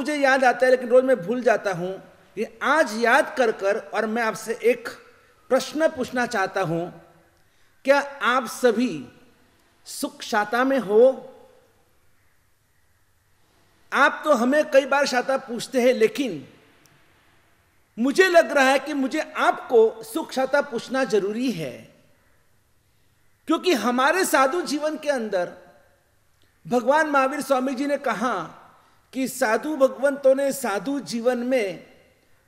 मुझे याद आता है, लेकिन रोज मैं भूल जाता हूँ। कि आज याद कर कर और मैं आपसे एक प्रश्न पूछना चाहता हूँ। क्या आप सभी सुख शाता में हो? आप तो हमें कई बार शाता पूछते हैं, लेकिन मुझे लग रहा है कि मुझे आपको सुख शाता पूछना ज़रूरी है। क्योंकि हमारे साधु जीवन के अंदर भगवान महावीर स्वामी जी ने कहा कि साधु भगवंतों ने साधु जीवन में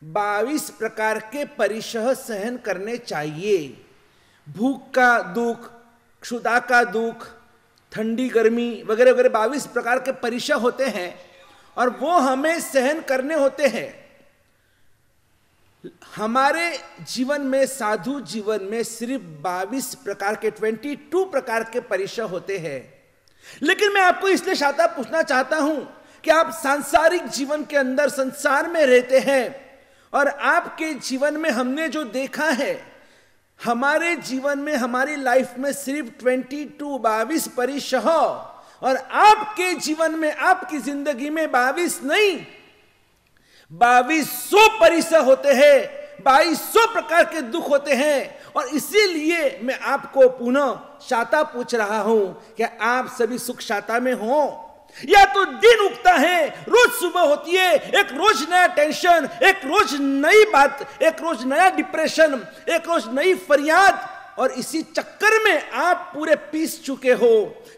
बाईस प्रकार के परिशह सहन करने चाहिए। भूख का दुख, क्षुदा का दुख, ठंडी गर्मी वगैरह वगैरह बाईस प्रकार के परिशह होते हैं और वो हमें सहन करने होते हैं। हमारे जीवन में, साधु जीवन में सिर्फ़ बाईस प्रकार के, ट्वेंटी टू प्रकार के परिशह होते हैं। लेकिन मैं आपको इसलिए शाता पूछना चाहता हूँ कि आप सांसारिक जीवन के अंदर संसार में रहते हैं? और आपके जीवन में हमने जो देखा है, हमारे जीवन में, हमारी लाइफ में सिर्फ़ ट्वेंटी टू बाईस परिशह और आपके जीवन में, आपकी ज़िंदगी में बाईस नहीं। बाईस सौ परिसर होते हैं, बाईस सौ प्रकार के दुख होते हैं, और इसीलिए मैं आपको पुनः शाता पूछ रहा हूँ कि आप सभी सुख शाता में हो। या तो दिन उगता है, रोज सुबह होती है, एक रोज नया टेंशन एक रोज नई बात, एक रोज नया डिप्रेशन एक रोज नई फरियाद, और इसी चक्कर में आप पूरे पीस चुके हो।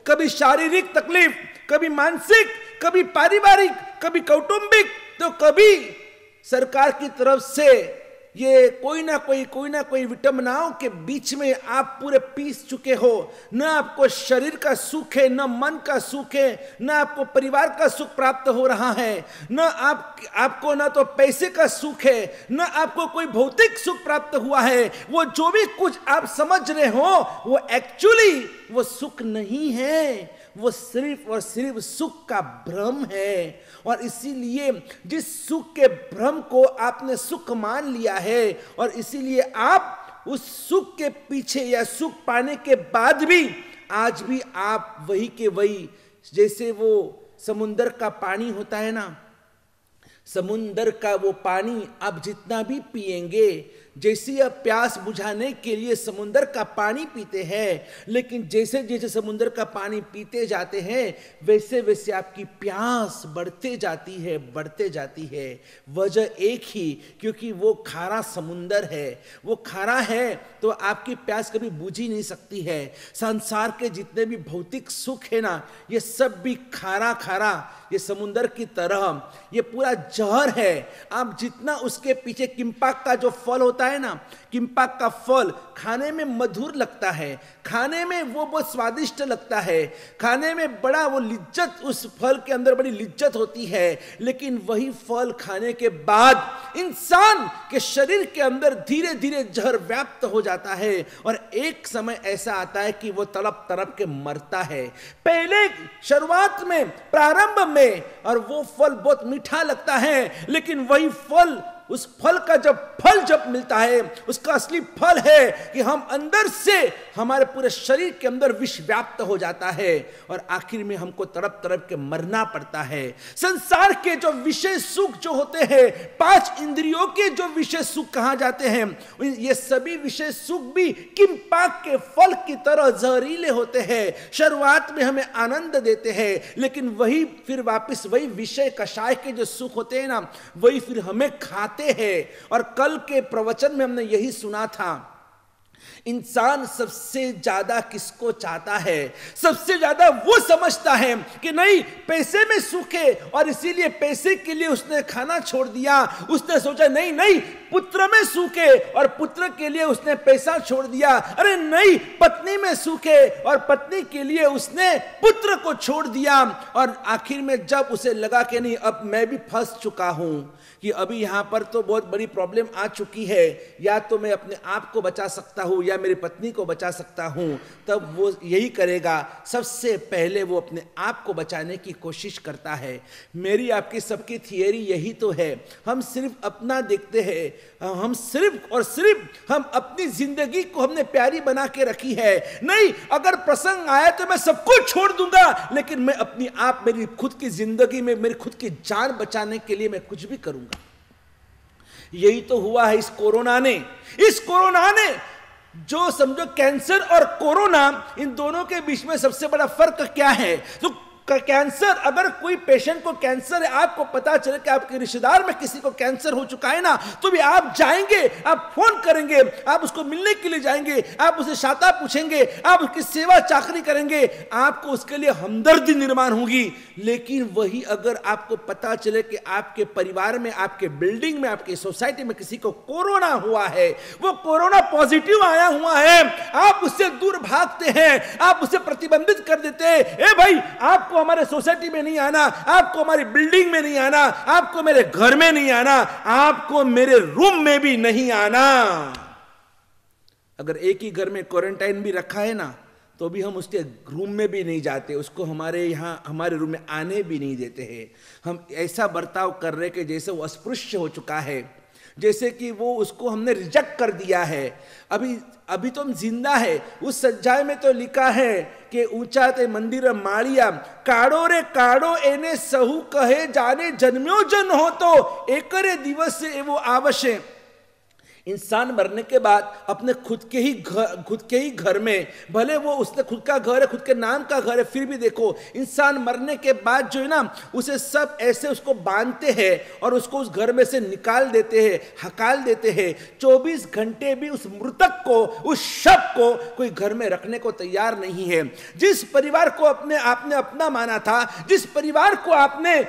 कभी शारीरिक तकलीफ़, कभी मानसिक, कभी पारिवारिक, कभी कौटुंबिक तो कभी सरकार की तरफ़ से ये कोई ना कोई कोई ना कोई विटमनाओं के बीच में आप पूरे पीस चुके हो। न आपको शरीर का सुख है, न मन का सुख है, न आपको परिवार का सुख प्राप्त हो रहा है। न आप, आपको ना तो पैसे का सुख है, न आपको कोई भौतिक सुख प्राप्त हुआ है। वो जो भी कुछ आप समझ रहे हो, वो एक्चुअली वो सुख नहीं है। वो सिर्फ़ और सिर्फ़ सुख का भ्रम है। और इसीलिए जिस सुख के भ्रम को आपने सुख मान लिया है, और इसीलिए आप उस सुख के पीछे या सुख पाने के बाद भी आज भी आप वही के वही, जैसे वो समुंदर का पानी होता है ना, समुंदर का वो पानी आप जितना भी पिएँगे जैसे अब प्यास बुझाने के लिए समुंदर का पानी पीते हैं, लेकिन जैसे जैसे समुंदर का पानी पीते जाते हैं, वैसे वैसे आपकी प्यास बढ़ते जाती है, बढ़ते जाती है। वजह एक ही, क्योंकि वो खारा समुंदर है। वो खारा है तो आपकी प्यास कभी बुझ ही नहीं सकती है। संसार के जितने भी भौतिक सुख है ना, ये सब भी खारा खारा, ये समुंदर की तरह, ये पूरा जहर है। आप जितना उसके पीछे किम्पाक का जो फल होता होता है ना किम्पाक का फल खाने में मधुर लगता है, खाने में वो बहुत स्वादिष्ट लगता है, खाने में बड़ा वो लिज्जत, उस फल के अंदर बड़ी लिज्जत होती है, लेकिन वही फल खाने के बाद इंसान के शरीर के अंदर धीरे धीरे जहर व्याप्त हो जाता है और एक समय ऐसा आता है कि वो तड़प तड़प के मरता है। पहले शुरुआत में, प्रारंभ में और वो फल बहुत मीठा लगता है, लेकिन वही फल उस फल का जब फल जब मिलता है, उसका असली फल है कि हम अंदर से हमारे पूरे शरीर के अंदर विष व्याप्त हो जाता है और आखिर में हमको तड़प तड़प के मरना पड़ता है। संसार के जो विषय सुख जो होते हैं, पाँच इंद्रियों के जो विषय सुख कहा जाते हैं, ये सभी विषय सुख भी किम पाक के फल की तरह जहरीले होते हैं। शुरुआत में हमें आनंद देते हैं, लेकिन वही फिर वापस वही विषय कषाय के जो सुख होते हैं ना, वही फिर हमें खाते चाहते हैं और कल के प्रवचन में हमने यही सुना था। इंसान सबसे ज़्यादा किसको चाहता है? सबसे ज़्यादा वो समझता है कि नहीं, पैसे में सुख है और इसीलिए पैसे के लिए उसने खाना छोड़ दिया। उसने सोचा, नहीं नहीं, पुत्र में सुख है और पुत्र के लिए उसने पैसा छोड़ दिया। अरे नहीं, पत्नी में सुख है और पत्नी के लिए उसने पुत्र को छोड़ दिया। और आखिर में जब उसे लगा कि नहीं, अब मैं भी फंस चुका हूँ कि अभी यहाँ पर तो बहुत बड़ी प्रॉब्लम आ चुकी है, या तो मैं अपने आप को बचा सकता हूँ हूँ या मेरी पत्नी को बचा सकता हूँ, तब वो यही करेगा। सबसे पहले वो अपने आप को बचाने की कोशिश करता है। मेरी आपकी सबकी थियरी यही तो है। हम सिर्फ़ अपना देखते हैं। हम सिर्फ़ और सिर्फ़ हम अपनी ज़िंदगी को हमने प्यारी बना के रखी है। नहीं, अगर प्रसंग आया तो मैं सब कुछ छोड़ दूँगा, लेकिन मैं अपनी आप मेरी खुद की ज़िंदगी में, मेरी खुद की जान बचाने के लिए मैं कुछ भी करूँगा। यही तो हुआ है इस कोरोना ने। इस कोरोना ने जो समझो कैंसर और कोरोना, इन दोनों के बीच में सबसे बड़ा फ़र्क क्या है? तो कैंसर, अगर कोई पेशेंट को कैंसर है, आपको पता चले कि आपके रिश्तेदार में किसी को कैंसर हो चुका है ना तो भी आप जाएँगे, आप फ़ोन करेंगे, आप उसको मिलने के लिए जाएँगे, आप उसे शाता पूछेंगे, आप उसकी सेवा चाकरी करेंगे, आपको उसके लिए हमदर्दी निर्माण होगी। लेकिन वही अगर आपको पता चले कि आपके परिवार में, आपके बिल्डिंग में, आपके सोसाइटी में किसी को कोरोना हुआ है, वो कोरोना पॉजिटिव आया हुआ है, आप उससे दूर भागते हैं, आप उसे प्रतिबंधित कर देते हैं, ए भाई आप आपको हमारे सोसाइटी में नहीं आना, आपको हमारी बिल्डिंग में नहीं आना, आपको मेरे घर में नहीं आना, आपको मेरे रूम में भी नहीं आना। अगर एक ही घर में क्वारंटाइन भी रखा है ना तो भी हम उसके रूम में भी नहीं जाते, उसको हमारे यहाँ, हमारे रूम में आने भी नहीं देते हैं। हम ऐसा बर्ताव कर रहे कि जैसे वो अस्पृश्य हो चुका है, जैसे कि वो उसको हमने रिजेक्ट कर दिया है। अभी अभी तो हम ज़िंदा है, उस सज्जाए में तो लिखा है कि ऊँचा ते मंदिर माड़िया काड़ो रे काड़ो एने सहु कहे जाने जन्म्यो जन हो तो एकरे दिवस से वो आवश्यक इंसान मरने के बाद अपने खुद के ही घर खुद के ही घर में, भले वो उसने खुद का घर है, खुद के नाम का घर है, फिर भी देखो, इंसान मरने के बाद जो है ना, उसे सब ऐसे उसको बांधते हैं और उसको उस घर में से निकाल देते हैं, हकाल देते हैं। 24 घंटे भी उस मृतक को, उस शव को कोई घर में रखने को तैयार नहीं है। जिस परिवार को अपने, आपने अपना माना था, जिस परिवार को आपने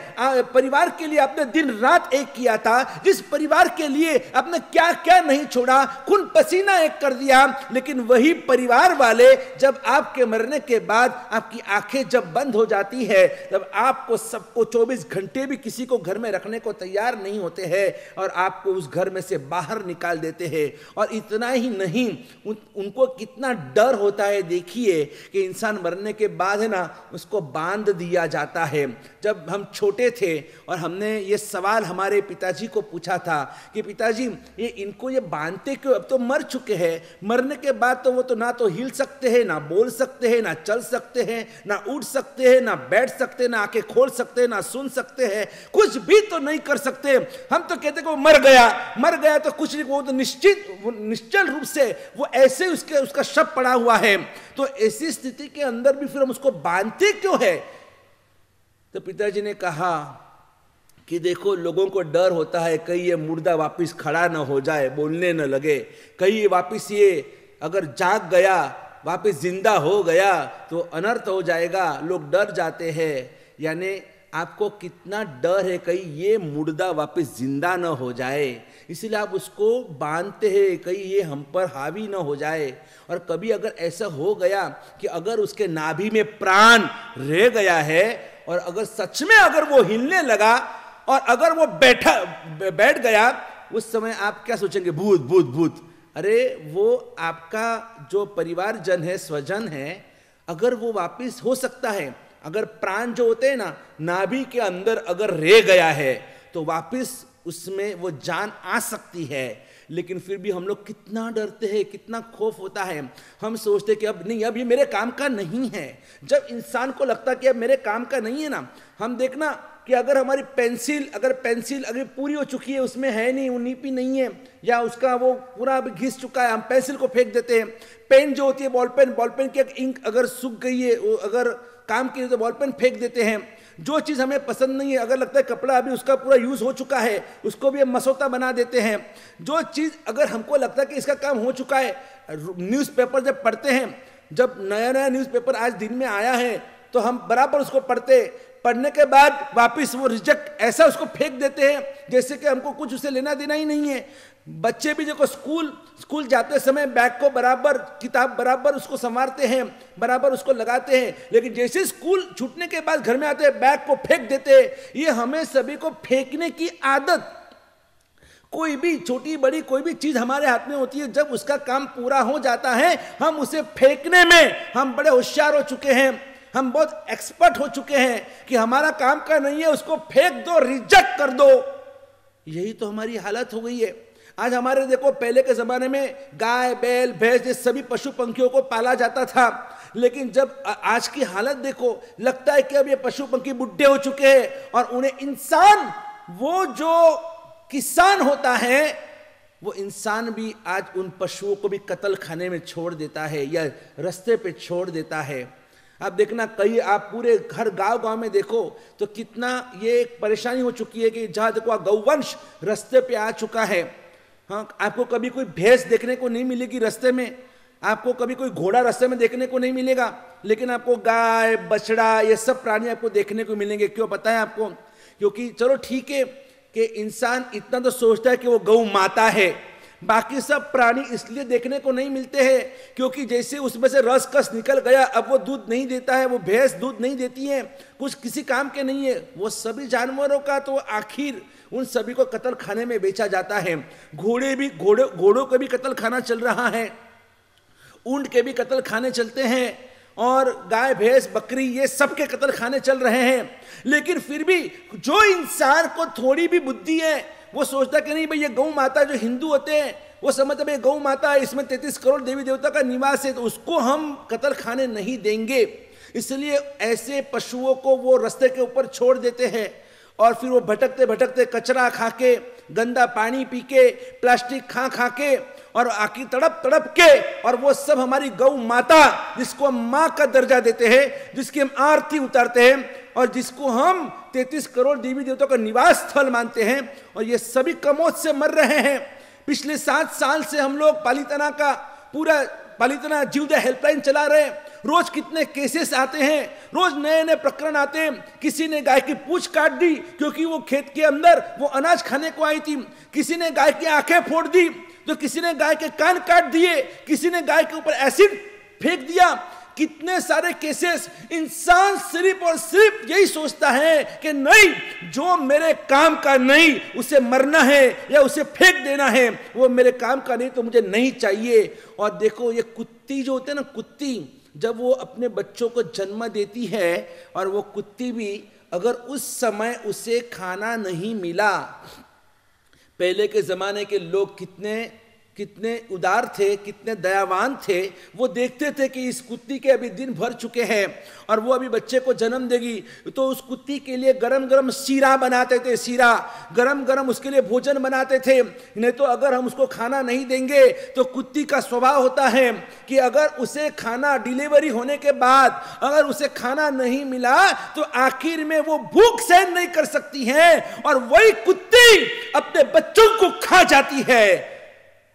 परिवार के लिए आपने दिन रात एक किया था, जिस परिवार के लिए आपने क्या क्या नहीं छोड़ा खून पसीना एक कर दिया लेकिन वही परिवार वाले जब आपके मरने के बाद आपकी आँखें जब बंद हो जाती है तब आपको सबको 24 घंटे भी किसी को घर में रखने को तैयार नहीं होते हैं और आपको उस घर में से बाहर निकाल देते हैं। और इतना ही नहीं उन, उनको कितना डर होता है देखिए कि इंसान मरने के बाद है ना उसको बाँध दिया जाता है। जब हम छोटे थे और हमने ये सवाल हमारे पिताजी को पूछा था कि पिताजी ये इनको ये बांधते क्यों? अब तो मर चुके हैं। मरने के बाद तो वो तो ना तो हिल सकते हैं, ना बोल सकते हैं, ना चल सकते हैं, ना उठ सकते हैं, ना बैठ सकते हैं, ना आँखें खोल सकते हैं, ना सुन सकते हैं। कुछ भी तो नहीं कर सकते। हम तो कहते कि वो मर गया। मर गया तो कुछ नहीं, वो तो निश्चित निश्चल रूप से, वो ऐसे उसके, उसका शब पड़ा हुआ है। तो ऐसी स्थिति के अंदर भी फिर हम उसको बांधते क्यों है? तो पिताजी ने कहा कि देखो लोगों को डर होता है, कहीं ये मुर्दा वापस खड़ा ना हो जाए, बोलने न लगे। कहीं ये वापस ये अगर जाग गया, वापस ज़िंदा हो गया तो अनर्थ हो जाएगा, लोग डर जाते हैं। यानी आपको कितना डर है कहीं ये मुर्दा वापस ज़िंदा न हो जाए। इसलिए आप उसको बांधते हैं, कहीं ये हम पर हावी न हो जाए। और कभी अगर ऐसा हो गया कि अगर उसके नाभि में प्राण रह गया है, और अगर सच में अगर वो हिलने लगा और अगर वो बैठा, बैठ गया, उस समय आप क्या सोचेंगे? भूत भूत भूत। अरे, वो आपका जो परिवार जन है, स्वजन है, अगर वो वापिस हो सकता है, अगर प्राण जो होते हैं ना, नाभि के अंदर अगर रह गया है तो वापिस उसमें वो जान आ सकती है। लेकिन फिर भी हम लोग कितना डरते हैं, कितना खौफ होता है। हम सोचते कि अब नहीं, अब ये मेरे काम का नहीं है। जब इंसान को लगता कि अब मेरे काम का नहीं है ना, हम देखना कि अगर हमारी पेंसिल, अगर पेंसिल अगर पूरी हो चुकी है, उसमें है नहीं, वो नीपी नहीं है, या उसका वो पूरा अभी घिस चुका है, हम पेंसिल को फेंक देते हैं। पेन जो होती है, बॉल पेन बॉल पेन की इंक अगर सूख गई है, वो अगर काम की तो बॉल पेन फेंक देते हैं। जो चीज़ हमें पसंद नहीं है, अगर लगता है कपड़ा अभी उसका पूरा यूज़ हो चुका है, उसको भी हम मसौता बना देते हैं। जो चीज़ अगर हमको लगता है कि इसका काम हो चुका है, न्यूज़पेपर जब पढ़ते हैं, जब नया नया न्यूज़पेपर आज दिन में आया है तो हम बराबर उसको पढ़ते, पढ़ने के बाद वापस वो रिजेक्ट ऐसा उसको फेंक देते हैं, जैसे कि हमको कुछ उसे लेना देना ही नहीं है। बच्चे भी देखो स्कूल स्कूल जाते समय बैग को बराबर, किताब बराबर उसको संवारते हैं, बराबर उसको लगाते हैं, लेकिन जैसे स्कूल छूटने के बाद घर में आते हैं बैग को फेंक देते हैं, ये हमें सभी को फेंकने की आदत। कोई भी छोटी, बड़ी, कोई भी चीज़ हमारे हाथ में होती है, जब उसका काम पूरा हो जाता है, हम उसे फेंकने में हम बड़े होशियार हो चुके हैं। हम बहुत एक्सपर्ट हो चुके हैं कि हमारा काम का नहीं है, उसको फेंक दो रिजेक्ट कर दो। यही तो हमारी हालत हो गई है। आज हमारे देखो, पहले के जमाने में गाय, बैल, भैंस ये सभी पशु पंखियों को पाला जाता था। लेकिन जब आज की हालत देखो, लगता है कि अब ये पशु पंखी बुढ़े हो चुके हैं और उन्हें इंसान, वो जो किसान होता है, वो इंसान भी आज उन पशुओं को भी कत्ल खाने में छोड़ देता है या रस्ते पे छोड़ देता है। आप देखना, कई आप पूरे घर गाँव गाँव में देखो तो कितना ये एक परेशानी हो चुकी है कि जहाँ देखो गौवंश रस्ते पे आ चुका है। हाँ आपको कभी कोई भैंस देखने को नहीं मिलेगी रस्ते में, आपको कभी कोई घोड़ा रास्ते में देखने को नहीं मिलेगा, लेकिन आपको गाय, बछड़ा, ये सब प्राणी आपको देखने को मिलेंगे। क्यों पता है आपको? क्योंकि चलो ठीक है कि इंसान इतना तो सोचता है कि वो गौ माता है बाकी सब प्राणी इसलिए देखने को नहीं मिलते हैं, क्योंकि जैसे उसमें से रस कस निकल गया, अब वो दूध नहीं देता है, वो भैंस दूध नहीं देती है, कुछ किसी काम के नहीं है। वो सभी जानवरों का तो आखिर उन सभी को कतल खाने में बेचा जाता है। घोड़े भी, घोड़े, घोड़ों का भी कत्ल खाना चल रहा है, ऊँट के भी कतल खाने चलते हैं, और गाय, भैंस, बकरी, ये सब के कत्ल खाने चल रहे हैं। लेकिन फिर भी जो इंसान को थोड़ी भी बुद्धि है वो सोचता कि नहीं, भाई, ये गौ माता जो हिंदू होते हैं, वो समझते, भाई गौ माता है, इसमें तैतीस करोड़ देवी देवता का निवास है तो उसको हम कत्ल खाने नहीं देंगे। इसलिए ऐसे पशुओं को वो रस्ते के ऊपर छोड़ देते हैं और फिर वो भटकते भटकते कचरा खा के गंदा पानी पी के प्लास्टिक खा खा के और आखिर तड़प तड़प के और वो सब हमारी गौ माता, जिसको हम माँ का दर्जा देते हैं, जिसकी हम आरती उतारते हैं और जिसको हम तैतीस करोड़ देवी देवताओं का निवास स्थल मानते हैं, और ये सभी कमोत से मर रहे हैं। पिछले सात साल से हम लोग पालितना का पूरा, पालितना जीवदया हेल्पलाइन चला रहे हैं। रोज कितने केसेस आते हैं, रोज नए नए प्रकरण आते हैं। किसी ने गाय की पूछ काट दी, क्योंकि वो खेत के अंदर वो अनाज खाने को आई थी। किसी ने गाय की आँखें फोड़ दी तो किसी ने गाय के कान काट दिए। किसी ने गाय के ऊपर एसिड फेंक दिया। कितने सारे केसेस इंसान सिर्फ़ और सिर्फ़ यही सोचता है कि नहीं, जो मेरे काम का नहीं, उसे मरना है या उसे फेंक देना है, वो मेरे काम का नहीं तो मुझे नहीं चाहिए। और देखो, ये कुत्ती जो होते हैं ना, कुत्ती, जब वो अपने बच्चों को जन्म देती है और वो कुत्ती भी अगर उस समय उसे खाना नहीं मिला, पहले के ज़माने के लोग कितने कितने उदार थे, कितने दयावान थे, वो देखते थे कि इस कुत्ती के अभी दिन भर चुके हैं और वो अभी बच्चे को जन्म देगी। तो उस कुत्ती के लिए गरम गरम सीरा बनाते थे, सीरा। गरम गरम उसके लिए भोजन बनाते थे। नहीं तो अगर हम उसको खाना नहीं देंगे तो कुत्ती का स्वभाव होता है कि अगर उसे खाना डिलीवरी होने के बाद अगर उसे खाना नहीं मिला तो आखिर में वो भूख सहन नहीं कर सकती है और वही कुत्ती अपने बच्चों को खा जाती है।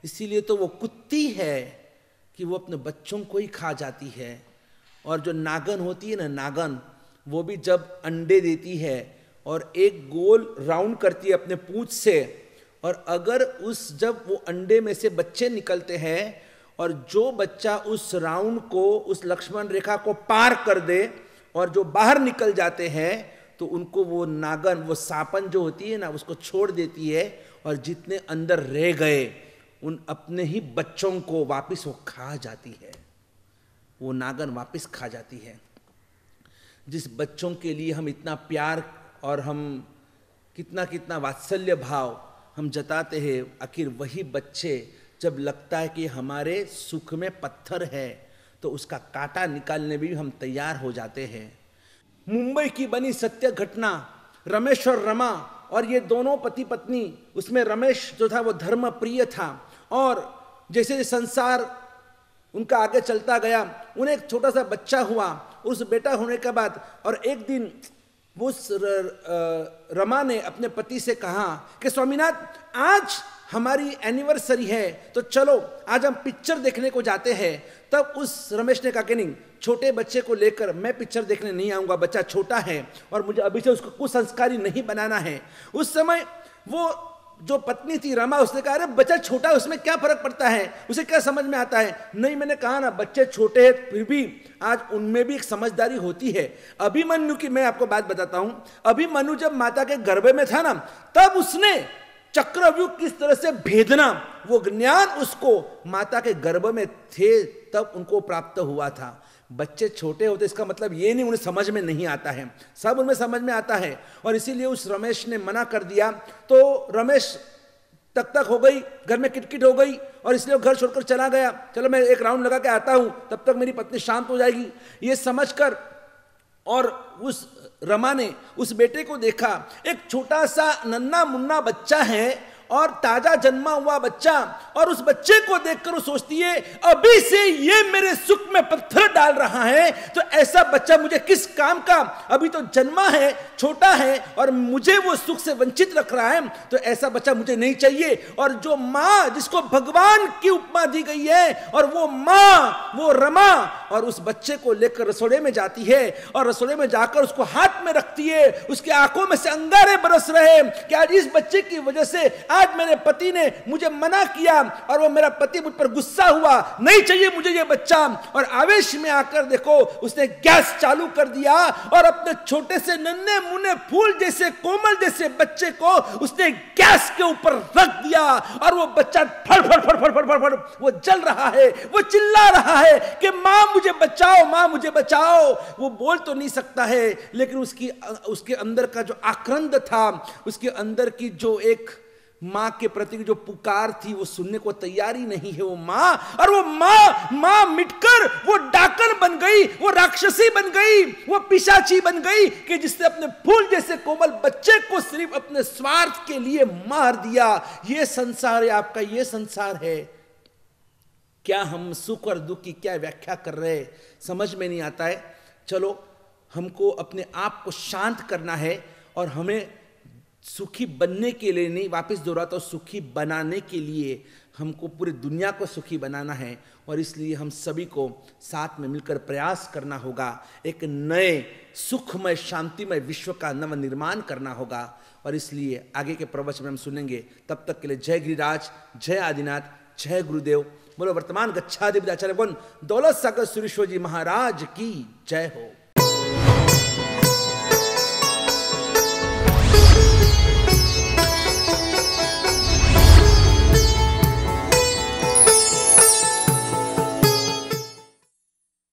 इसीलिए तो वो कुत्ती है कि वो अपने बच्चों को ही खा जाती है। और जो नागन होती है ना, नागन, वो भी जब अंडे देती है और एक गोल राउंड करती है अपने पूछ से, और अगर उस जब वो अंडे में से बच्चे निकलते हैं और जो बच्चा उस राउंड को, उस लक्ष्मण रेखा को पार कर दे और जो बाहर निकल जाते हैं तो उनको वो नागन, वो सापन जो होती है ना, उसको छोड़ देती है और जितने अंदर रह गए उन अपने ही बच्चों को वापस वो खा जाती है। वो नागन वापस खा जाती है। जिस बच्चों के लिए हम इतना प्यार और हम कितना कितना वात्सल्य भाव हम जताते हैं, आखिर वही बच्चे जब लगता है कि हमारे सुख में पत्थर है तो उसका कांटा निकालने भी हम तैयार हो जाते हैं। मुंबई की बनी सत्य घटना, रमेश और रमा और ये दोनों पति पत्नी उसमें रमेश जो था वो धर्म प्रिय था और जैसे संसार उनका आगे चलता गया, उन्हें एक छोटा सा बच्चा हुआ, उस बेटा होने के बाद और एक दिन उस रमा ने अपने पति से कहा कि, स्वामीनाथ, आज हमारी एनिवर्सरी है तो चलो, आज हम पिक्चर देखने को जाते हैं। तब उस रमेश ने कहा कि, नहीं, छोटे बच्चे को लेकर मैं पिक्चर देखने नहीं आऊँगा, बच्चा छोटा है और मुझे अभी से उसको कुछ संस्कारी नहीं बनाना है। उस समय वो जो पत्नी थी रमा, उसने कहा, अरे, बच्चा छोटा उसमें क्या फ़र्क पड़ता है? उसे क्या समझ में आता है? नहीं, मैंने कहा ना, बच्चे छोटे हैं, फिर भी आज उनमें भी एक समझदारी होती है। अभिमन्यु की, मैं आपको बात बताता हूँ। अभिमन्यु जब माता के गर्भ में था ना, तब उसने चक्रव्यूह किस तरह से भेदना, वो ज्ञान उसको माता के गर्भ में थे, तब उनको प्राप्त हुआ था। बच्चे छोटे होते, इसका मतलब ये नहीं, उन्हें समझ में नहीं आता है। सब उनमें समझ में आता है। और इसीलिए उस रमेश ने मना कर दिया। तो रमेश तक तक हो गई, घर में किटकिट हो गई, और इसलिए घर छोड़कर चला गया। चलो, मैं एक राउंड लगा के आता हूँ, तब तक मेरी पत्नी शांत हो जाएगी। ये समझकर और उस रमा ने उस बेटे को देखा। एक छोटा सा नन्ना मुन्ना बच्चा है और ताज़ा जन्मा हुआ बच्चा और उस बच्चे को देखकर वो सोचती है, अभी से ये मेरे सुख में पत्थर डाल रहा है तो ऐसा बच्चा मुझे किस काम का? अभी तो जन्मा है, छोटा है और मुझे वो सुख से वंचित रख रहा है तो ऐसा बच्चा मुझे नहीं चाहिए। और जो माँ जिसको भगवान की उपमा दी गई है, और वो माँ, वो रमा, और उस बच्चे को लेकर रसोड़े में जाती है, और रसोड़े में जाकर उसको हाथ में रखती है, उसकी आँखों में से अंगारे बरस रहे कि आज इस बच्चे की वजह से आज मेरे पति ने मुझे मना किया और वो मेरा पति मुझ पर गुस्सा हुआ। नहीं चाहिए मुझे ये बच्चा। और आवेश में आकर देखो, उसने गैस चालू कर दिया और अपने छोटे से नन्हे मुन्ने फूल जैसे कोमल जैसे बच्चे को उसने गैस के ऊपर रख दिया और वो बच्चा फड़ फड़ फड़ फड़ फड़ फड़ फड़, वो जल रहा है, वो चिल्ला रहा है कि, माँ, मुझे बचाओ, माँ, मुझे बचाओ। वो बोल तो नहीं सकता है, लेकिन उसकी, उसके अंदर का जो आक्रंद था, उसके अंदर की जो एक माँ के प्रति जो पुकार थी, वो सुनने को तैयार नहीं है वो माँ। और वो माँ माँ मिटकर वो डाकन बन गई, वो राक्षसी बन गई, वो पिशाची बन गई कि जिसने अपने फूल जैसे कोमल बच्चे को सिर्फ़ अपने स्वार्थ के लिए मार दिया। ये संसार है आपका, ये संसार है। क्या हम सुख और दुख की क्या व्याख्या कर रहे हैं? समझ में नहीं आता है। चलो, हमको अपने आप को शांत करना है और हमें सुखी बनने के लिए नहीं, वापस दोहरा तो सुखी बनाने के लिए हमको पूरी दुनिया को सुखी बनाना है और इसलिए हम सभी को साथ में मिलकर प्रयास करना होगा, एक नए सुखमय, शांतिमय विश्व का नव निर्माण करना होगा और इसलिए आगे के प्रवचन हम सुनेंगे। तब तक के लिए जय गिरिराज, जय आदिनाथ, जय गुरुदेव। बोलो, वर्तमान गच्छाधिपताचार्य गुण दौलत सागर सुरेश्वर जी महाराज की जय हो।